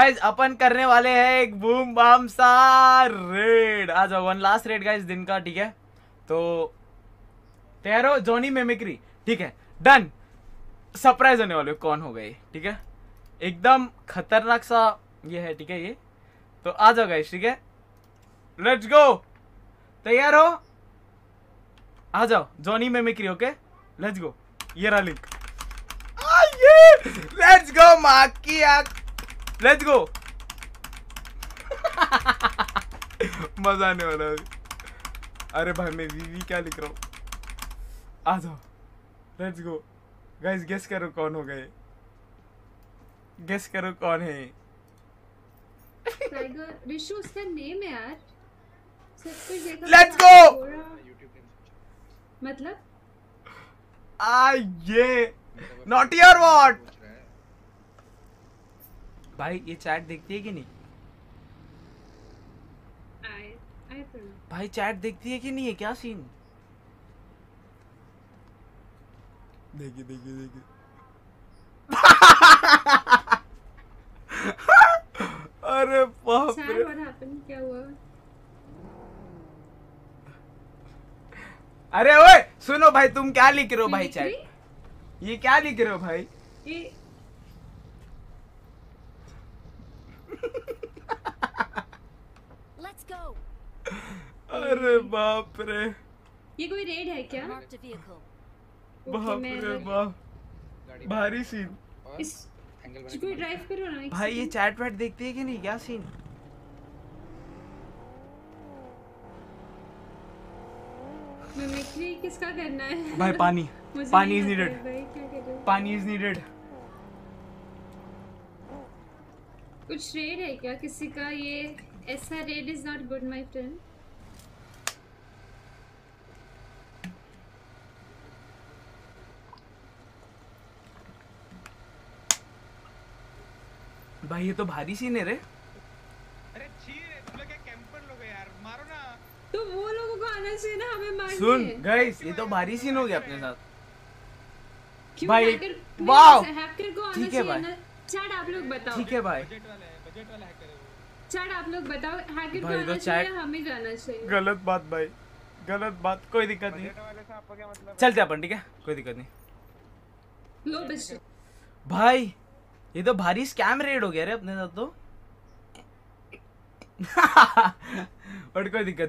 Guys अपन करने वाले हैं एक बूम बम सा रेड आ जाओ वन लास्ट रेड गाइस दिन का, ठीक है? तो तैयार हो? जॉनी मेमिक्री ठीक है? डन सरप्राइज़ होने वाले कौन हो गए ठीक है? एकदम खतरनाक सा ये है, ठीक है ये? तो आ जाओ गाइस ठीक है? लेट्स गो तैयार हो? आ जाओ Johnny mimicry okay let's go ये रहा लिंक लेट्स गो माँ की आँख। लेट्स गो मज़ा आने वाला है अरे भाई मैं वीवी क्या लिख रहा हूँ? आ जाओ। लेट्स गो गाइस गेस करो कौन हो गए गेस करो कौन है टाइगर रिशु उसका नेम है यार। सब कुछ देखा। Go! गोरा। मतलब? आ ये। नॉट योर वॉट भाई ये चैट देखती है कि नहीं? भाई चैट देखती है कि नहीं है? क्या सीन देखिए देखिए देखिए। अरे बाप रे। क्या हुआ? अरे ओए सुनो भाई तुम क्या लिख रहे हो भाई चैट ये क्या लिख रहे हो भाई? अरे बाप रे। ये कोई रेड है क्या? बाप रे बाप। भारी सीन इस कोई ड्राइव करो ना एक भाई ये चैट वैट देखती है कि नहीं? क्या सीन मिमिक्री किसका करना है? भाई पानी। पानी इज़ नीडेड भाई क्या करूँ? पानी इज़ नीडेड कुछ रेड है क्या? किसी का ये ऐसा red is not good my friend भाई ये तो भारी सीन है रे। अरे छी रे तुम लोग क्या कैंपर लोग हो यार मारो ना। तो वो लोगों को आना चाहिए ना हमें मारने। सुन गाइस ये तो भारी सीन हो गया अपने साथ। क्यों भाई, वाव! हैकर को आना ठीक है भाई। चैट आप लोग बताओ। ठीक है भाई। बजट वाला है बजट वाला हैकर है चैट आप लोग बताओ। हैकर को भाई, तो आना चाहिए या हमें जाना चाहिए? गलत बात भाई गलत बात कोई दिक्कत नहीं। बजट वाले से आपका क्या मतलब चलते अपन ठीक है? कोई दिक्कत नहीं। लो बच्चे भाई ये तो भारी स्कैम रेड हो गया रे अपने साथ तो। बट कोई दिक्कत